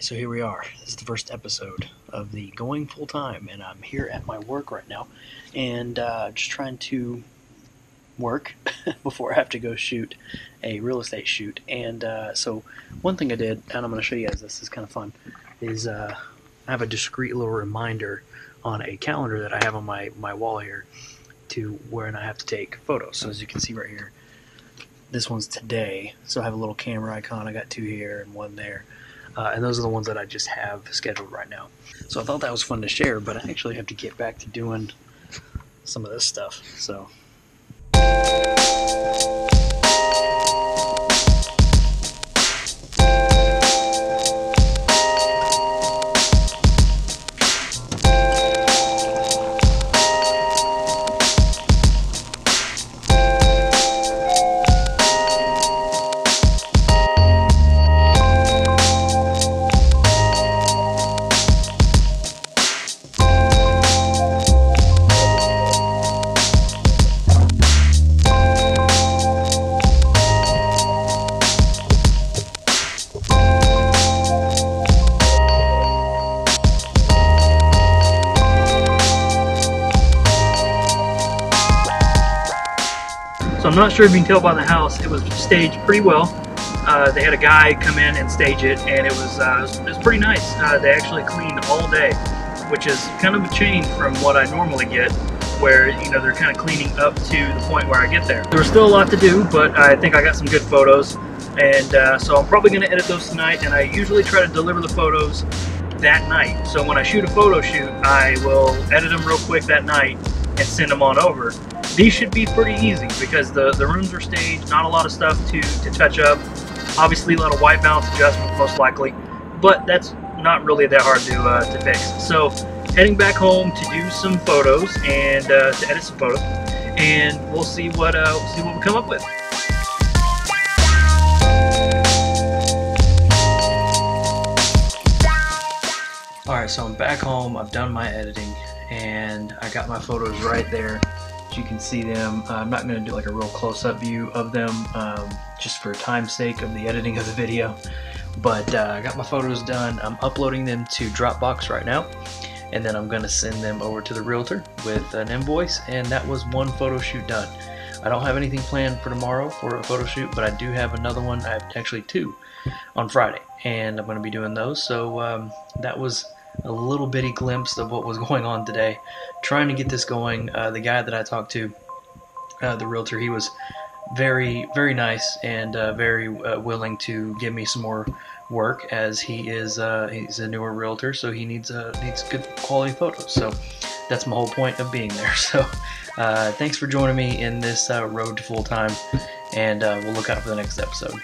So here we are. This is the first episode of the Going Full Time, and I'm here at my work right now, and uh, just trying to work before I have to go shoot a real estate shoot. And uh, so, one thing I did, and I'm going to show you guys this, is kind of fun, is uh, I have a discreet little reminder on a calendar that I have on my, my wall here to when I have to take photos. So, as you can see right here, this one's today. So, I have a little camera icon. I got two here and one there. Uh, and those are the ones that I just have scheduled right now. So I thought that was fun to share, but I actually have to get back to doing some of this stuff. So. So I'm not sure if you can tell by the house, it was staged pretty well. Uh, they had a guy come in and stage it, and it was, uh, it was, it was pretty nice. Uh, they actually cleaned all day, which is kind of a change from what I normally get, where you know they're kind of cleaning up to the point where I get there. There was still a lot to do, but I think I got some good photos, and uh, so I'm probably going to edit those tonight. And I usually try to deliver the photos that night. So when I shoot a photo shoot, I will edit them real quick that night and send them on over. These should be pretty easy because the, the rooms are staged, not a lot of stuff to, to touch up. Obviously a lot of white balance adjustment most likely, but that's not really that hard to, uh, to fix. So heading back home to do some photos and uh, to edit some photos and we'll see what, uh, we'll see what we come up with. Alright, so I'm back home, I've done my editing, and I got my photos right there. You can see them, uh, I'm not going to do like a real close-up view of them, um, just for time's sake of the editing of the video. But uh, I got my photos done, I'm uploading them to Dropbox right now, and then I'm going to send them over to the realtor with an invoice, and that was one photo shoot done. I don't have anything planned for tomorrow for a photo shoot, but I do have another one, I have actually two, on Friday, and I'm going to be doing those, so um, that was a little bitty glimpse of what was going on today. Trying to get this going. Uh, the guy that I talked to, uh, the realtor, he was very, very nice and uh, very uh, willing to give me some more work as he is uh, he's a newer realtor, so he needs uh, needs good quality photos. So that's my whole point of being there. So thanks for joining me in this road to full time, and we'll look out for the next episode.